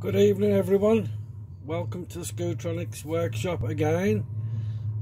Good evening everyone. Welcome to Scootronics workshop again.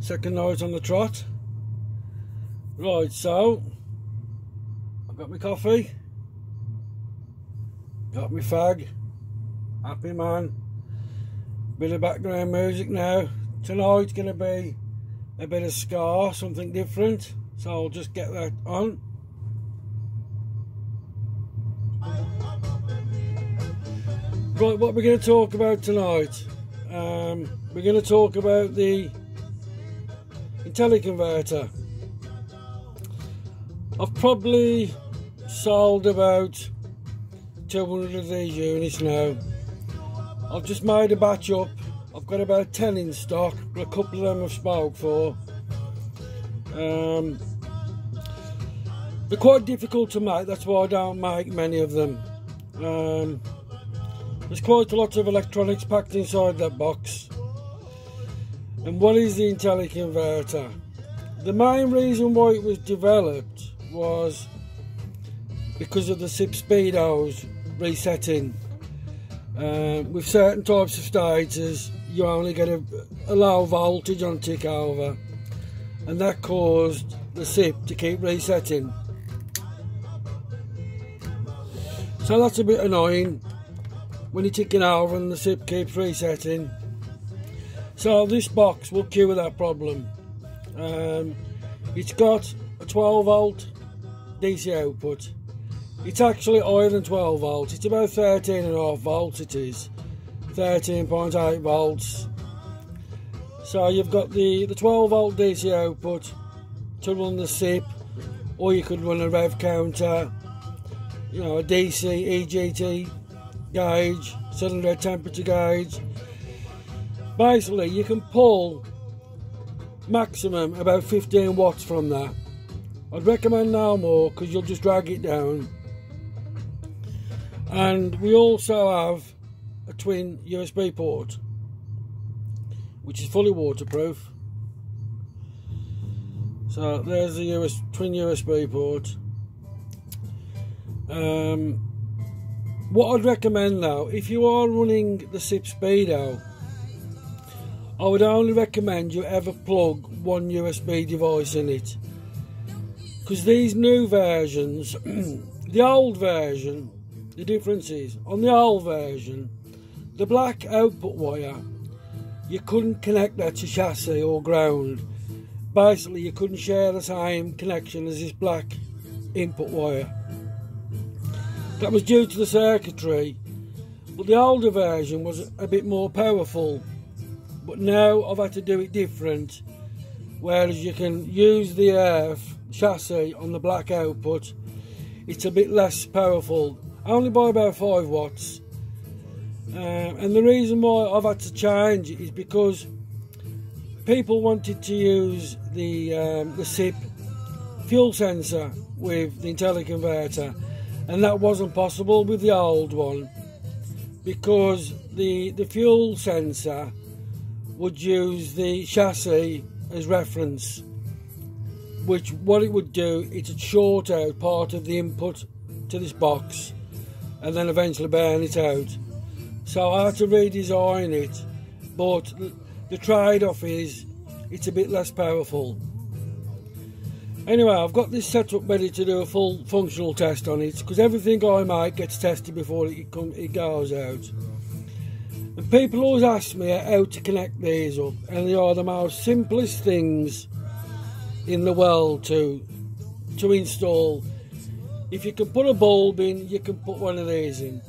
Second night on the trot. Right, so I've got my coffee. Got my fag. Happy man. Bit of background music now. Tonight's gonna be a bit of ska, something different. So I'll just get that on. Right, what we're going to talk about tonight. Um, we're going to talk about the IntelliConverter. I've probably sold about 200 of these units now. I've just made a batch up. I've got about 10 in stock, a couple of them I've spoke for. Um, they're quite difficult to make, that's why I don't make many of them. Um, there's quite a lot of electronics packed inside that box. And what is the IntelliConverter? The main reason why it was developed was because of the SIP speedos resetting. Uh, with certain types of stators, you only get a, a low voltage on tick over, and that caused the SIP to keep resetting. So that's a bit annoying when you're ticking over and the SIP keeps resetting. So this box will cure that problem. Um, it's got a 12 volt DC output. It's actually higher than 12 volts. It's about 13 and a half volts it is. 13.8 volts. So you've got the, the 12 volt DC output to run the SIP or you could run a rev counter, you know, a DC EGT gauge, cylinder temperature gauge. Basically, you can pull maximum about 15 watts from that. I'd recommend no more because you'll just drag it down. And we also have a twin USB port, which is fully waterproof. So there's the US, twin USB port. Um, what I'd recommend now, if you are running the SIP Speedo, I would only recommend you ever plug one USB device in it. Because these new versions, the old version, the difference is, on the old version, the black output wire, you couldn't connect that to chassis or ground. Basically, you couldn't share the same connection as this black input wire. That was due to the circuitry, but the older version was a bit more powerful. But now I've had to do it different, whereas you can use the earth chassis on the black output, it's a bit less powerful, only by about 5 watts. Um, and the reason why I've had to change is because people wanted to use the, um, the SIP fuel sensor with the IntelliConverter and that wasn't possible with the old one. Because the the fuel sensor would use the chassis as reference which what it would do it would short out part of the input to this box and then eventually burn it out. So I had to redesign it but the trade-off is it's a bit less powerful Anyway, I've got this set up ready to do a full functional test on it because everything I make gets tested before it, come, it goes out. And people always ask me how to connect these up, and they are the most simplest things in the world to to install. If you can put a bulb in, you can put one of these in.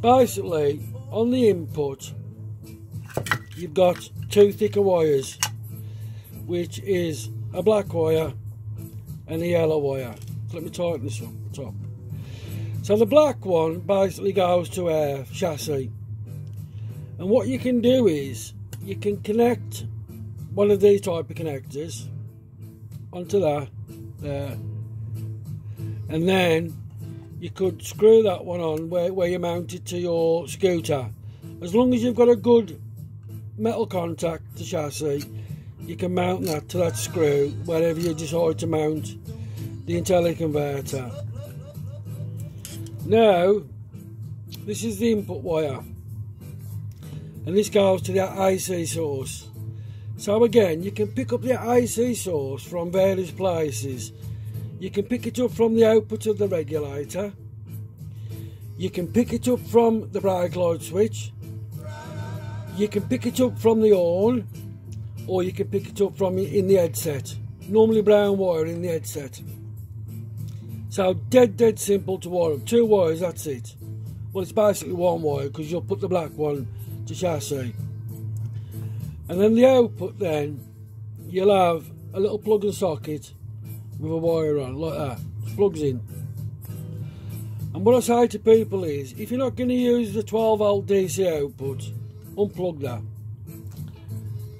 Basically, on the input, you've got two thicker wires, which is a black wire and the yellow wire. Let me tighten this up top. So the black one basically goes to a chassis. And what you can do is you can connect one of these type of connectors onto that there. And then you could screw that one on where, where you mount it to your scooter. As long as you've got a good metal contact to chassis, you can mount that to that screw wherever you decide to mount the IntelliConverter. Now, this is the input wire. and this goes to the AC source. So again, you can pick up the AC source from various places. You can pick it up from the output of the regulator. You can pick it up from the brake light switch. You can pick it up from the horn, or you can pick it up from in the headset. Normally brown wire in the headset. So dead, dead simple to wire up. Two wires, that's it. Well, it's basically one wire because you'll put the black one to chassis. And then the output then, you'll have a little plug and socket with a wire on, like that. It plugs in. And what I say to people is, if you're not going to use the 12 volt DC output, unplug that.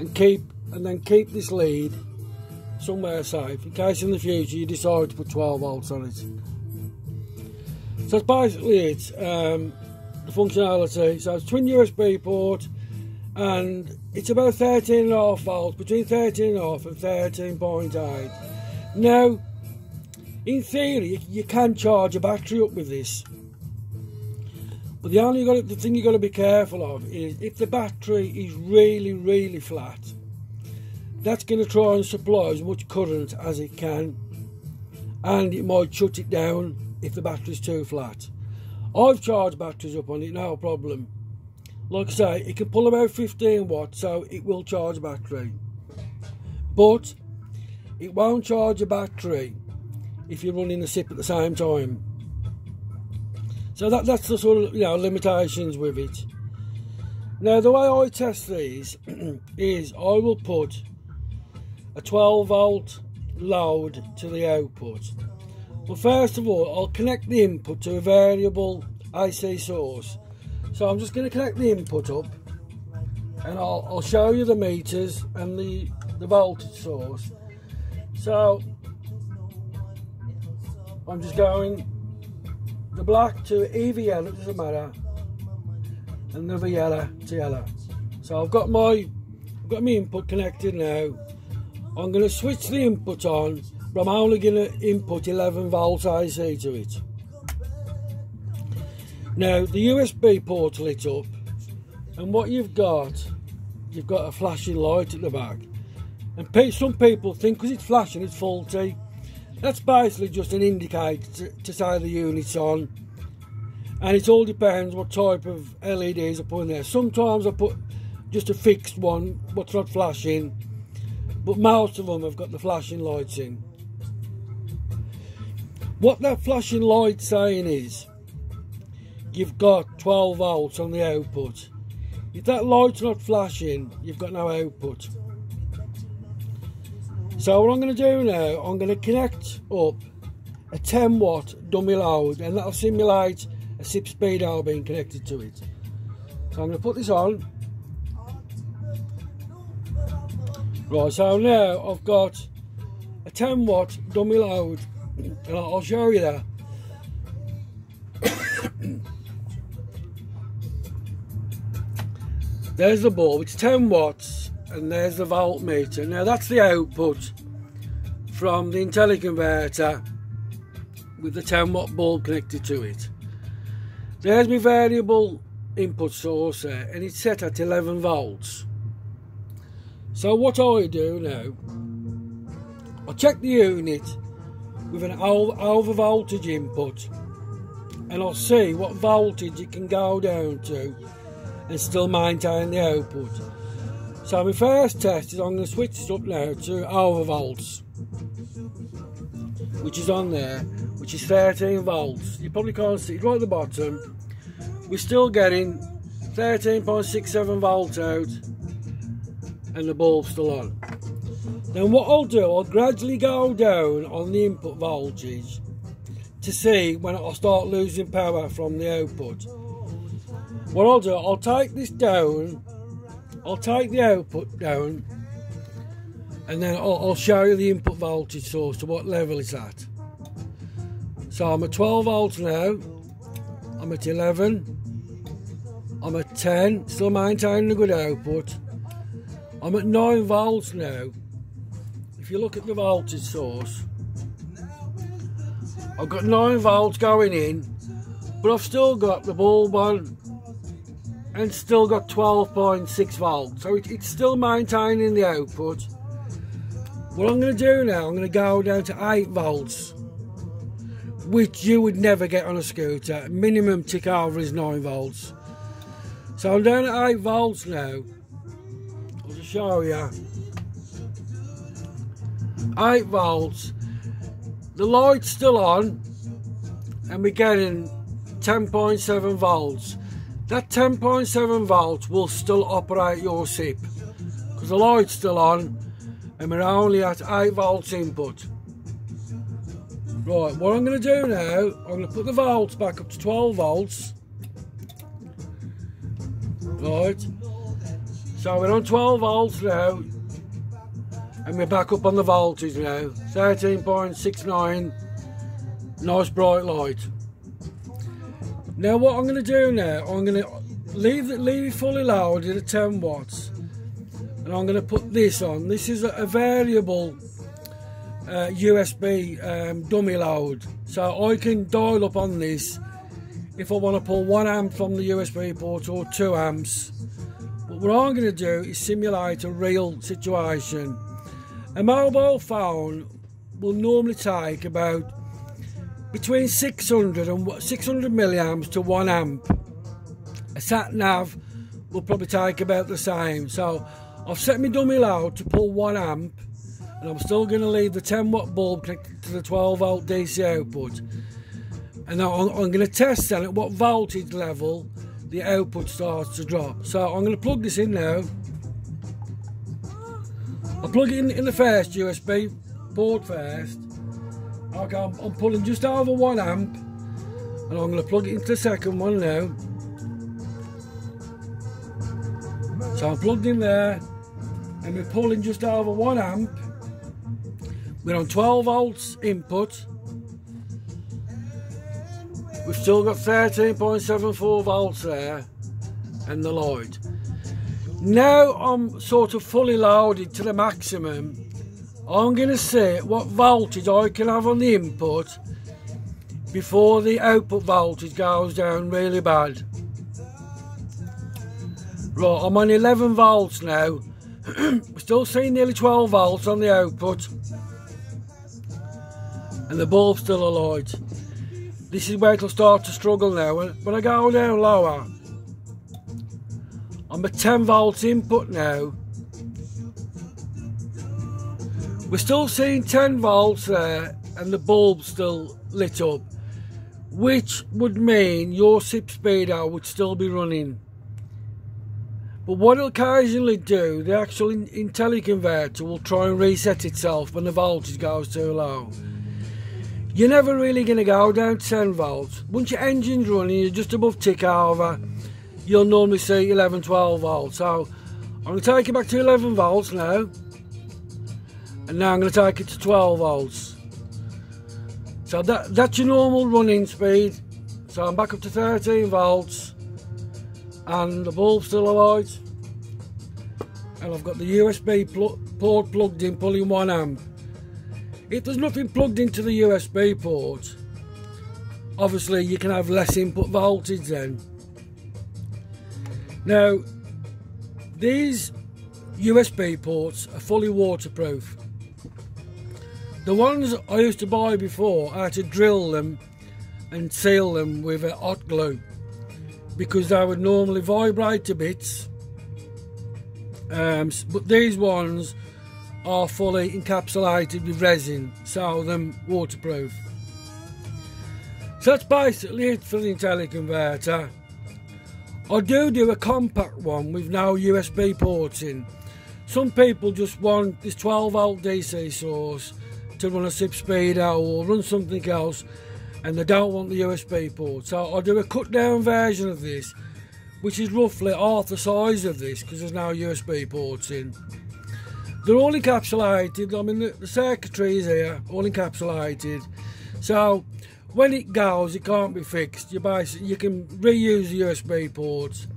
And keep, and then keep this lead somewhere safe in case in the future you decide to put 12 volts on it. So that's basically it, um, the functionality. So it's twin USB port and it's about 13 and a half volts, between 13 and a half and 13.8. Now, in theory, you can charge a battery up with this. But the only got, the thing you've got to be careful of is if the battery is really, really flat, that's going to try and supply as much current as it can and it might shut it down if the battery's too flat. I've charged batteries up on it, no problem. Like I say, it can pull about 15 watts, so it will charge a battery. But it won't charge a battery if you're running a SIP at the same time. So that, that's the sort of you know limitations with it. Now the way I test these is I will put a 12 volt load to the output. Well first of all I'll connect the input to a variable AC source. So I'm just going to connect the input up and I'll, I'll show you the meters and the, the voltage source. So I'm just going the black to yellow, it doesn't matter, and another yellow to yellow. So I've got my I've got my input connected now I'm going to switch the input on, but I'm only going to input 11 volts AC to it. Now, the USB port lit up, and what you've got, you've got a flashing light at the back. And some people think because it's flashing, it's faulty. That's basically just an indicator to, to say the unit's on. And it all depends what type of LEDs I put in there. Sometimes I put just a fixed one, what's not flashing but most of them have got the flashing lights in. What that flashing light saying is, you've got 12 volts on the output. If that light's not flashing, you've got no output. So what I'm going to do now, I'm going to connect up a 10 watt dummy load and that'll simulate a SIP speedo being connected to it. So I'm going to put this on Right, so now I've got a 10 watt dummy load, and I'll show you that. there's the bulb, it's 10 watts, and there's the voltmeter. Now that's the output from the IntelliConverter with the 10 watt bulb connected to it. There's my variable input source there, and it's set at 11 volts. So what I do now, I check the unit with an over voltage input and I'll see what voltage it can go down to and still maintain the output. So my first test is I'm going to switch it up now to over volts which is on there which is 13 volts. You probably can't see it right at the bottom. We're still getting 13.67 volts out and the bulb's still on. Then what I'll do, I'll gradually go down on the input voltage to see when I'll start losing power from the output. What I'll do, I'll take this down, I'll take the output down, and then I'll, I'll show you the input voltage source to what level it's at. So I'm at 12 volts now, I'm at 11, I'm at 10, still maintaining a good output. I'm at 9 volts now. If you look at the voltage source, I've got 9 volts going in, but I've still got the bulb on and still got 12.6 volts. So it, it's still maintaining the output. What I'm going to do now I'm going to go down to 8 volts which you would never get on a scooter. Minimum tick over is 9 volts. So I'm down at 8 volts now show you 8 volts the light's still on and we're getting 10.7 volts that 10.7 volts will still operate your SIP because the light's still on and we're only at 8 volts input. Right, what I'm going to do now, I'm going to put the volts back up to 12 volts. Right, so we're on 12 volts now and we're back up on the voltage now, 13.69, nice bright light. Now what I'm going to do now, I'm going to leave it, leave it fully loaded at 10 watts and I'm going to put this on. This is a, variable uh, USB um, dummy load so I can dial up on this if I want to pull 1 amp from the USB port or 2 amps. What I'm going to do is simulate a real situation. A mobile phone will normally take about between 600 and 600 milliamps to 1 amp. A sat nav will probably take about the same. So I've set my dummy load to pull 1 amp and I'm still going to leave the 10 watt bulb connected to the 12 volt DC output. And now I'm, I'm going to test then at what voltage level the output starts to drop. So I'm going to plug this in now. I'll plug it in, in the first USB port first Okay, I'm, I'm pulling just over one amp and I'm going to plug it into the second one now. So I'm plugged in there and we're pulling just over one amp. We're on 12 volts input. We've still got 13.74 volts there and the light. Now I'm sort of fully loaded to the maximum I'm going to see what voltage I can have on the input before the output voltage goes down really bad. Right, I'm on 11 volts now. We're still seeing nearly 12 volts on the output. And the bulb's still alight. This is where it'll start to struggle now. When I go down lower, I'm at 10 volts input now. We're still seeing 10 volts there and the bulb still lit up, which would mean your SIP speedo would still be running. But what it'll occasionally do, the actual IntelliConverter will try and reset itself when the voltage goes too low. You're never really going to go down 10 volts. Once your engine's running, you're just above tick over, you'll normally see 11, 12 volts. So I'm going to take it back to 11 volts now. And now I'm going to take it to 12 volts. So that that's your normal running speed. So I'm back up to 13 volts. And the bulb's still alight and I've got the USB pl port plugged in pulling 1 amp if there's nothing plugged into the USB port. Obviously you can have less input voltage then. Now these USB ports are fully waterproof. The ones I used to buy before, I had to drill them and seal them with a hot glue because they would normally vibrate to bits. Um, but these ones are fully encapsulated with resin, so them waterproof. So that's basically it for the IntelliConverter. I do do a compact one with no USB ports in. Some people just want this 12 volt DC source to run a SIP speedo or run something else and they don't want the USB port. So I do a cut down version of this which is roughly half the size of this because there's no USB ports in. They're all encapsulated, I mean the, the circuitry is here, all encapsulated. So when it goes it can't be fixed. You basically you can reuse the USB ports.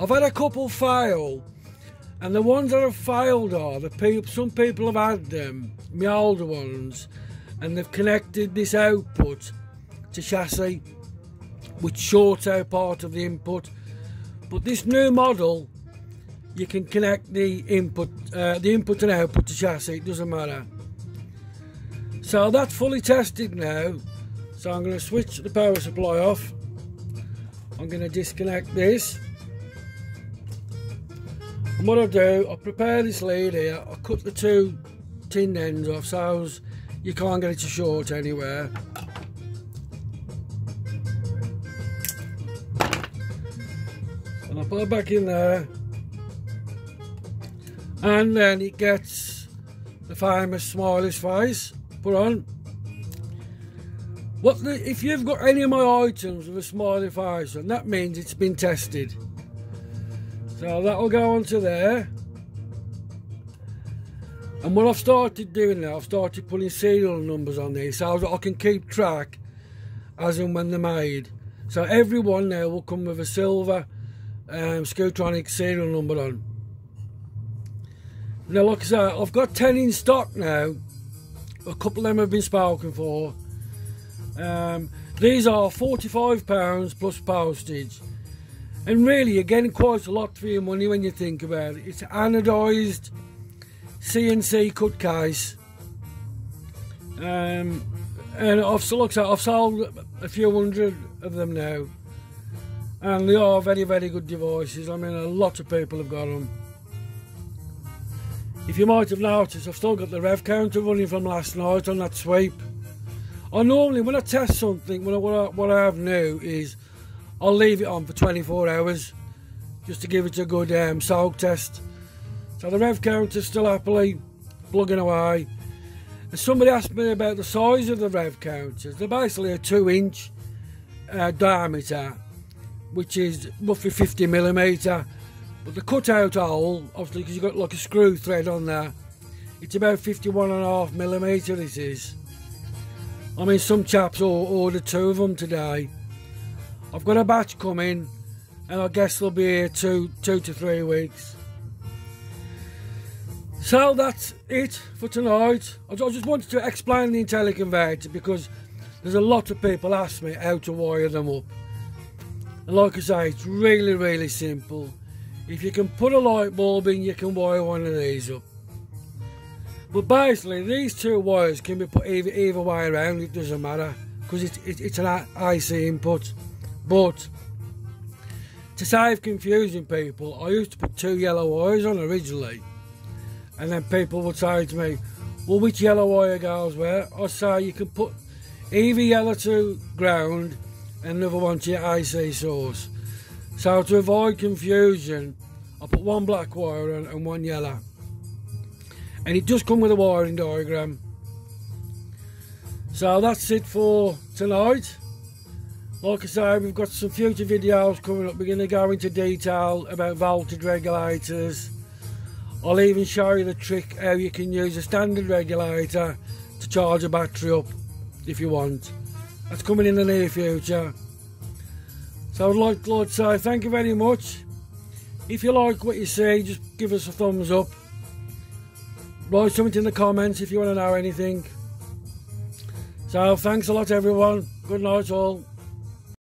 I've had a couple fail and the ones that have failed are the people some people have had them my older ones, and they've connected this output to chassis, which shorts out part of the input. but this new model you can connect the input uh, the input and output to chassis it doesn't matter. So that's fully tested now. So I'm going to switch the power supply off. I'm going to disconnect this. And what I do I prepare this lead here I cut the two tin ends off so you can't get it to short anywhere. And I put it back in there and then it gets the famous smiley's face put on. What the, if you've got any of my items with a smiley face on that means it's been tested. So that'll go onto there. And what I've started doing now I've started putting serial numbers on these so that I can keep track as and when they're made. So every one now will come with a silver um, Scootronic serial number on now, like I say, I've got 10 in stock now. A couple of them have been spoken for. Um, these are £45 plus postage. And really, you're getting quite a lot for your money when you think about it. It's anodised CNC cut case. Um, and I've, like I've sold a few hundred of them now. And they are very, very good devices. I mean, a lot of people have got them. If you might have noticed, I've still got the rev counter running from last night on that sweep. I normally, when I test something, what I, what I have new is I'll leave it on for 24 hours just to give it a good um, soak test. So the rev counter's still happily plugging away. And somebody asked me about the size of the rev counters. They're basically a 2 inch uh, diameter, which is roughly 50 millimetre but the cutout hole, obviously because you've got like a screw thread on there, it's about 51 and a half millimetre this is. I mean some chaps ordered two of them today. I've got a batch coming and I guess they'll be here two, two to three weeks. So that's it for tonight. I just wanted to explain the IntelliConverter because there's a lot of people ask me how to wire them up. And like I say, it's really, really simple. If you can put a light bulb in, you can wire one of these up. But basically, these two wires can be put either, either way around, it doesn't matter, because it, it, it's an AC input. But, to save confusing people, I used to put two yellow wires on originally. And then people would say to me, well, which yellow wire goes where? I say you can put either yellow to ground and another one to your AC source. So to avoid confusion, I put one black wire on and one yellow. And it does come with a wiring diagram. So that's it for tonight. Like I say, we've got some future videos coming up. We're going to go into detail about voltage regulators. I'll even show you the trick how you can use a standard regulator to charge a battery up if you want. That's coming in the near future. So I'd like, like to say thank you very much. If you like what you see, just give us a thumbs up. Write something in the comments if you want to know anything. So thanks a lot everyone. Good night all.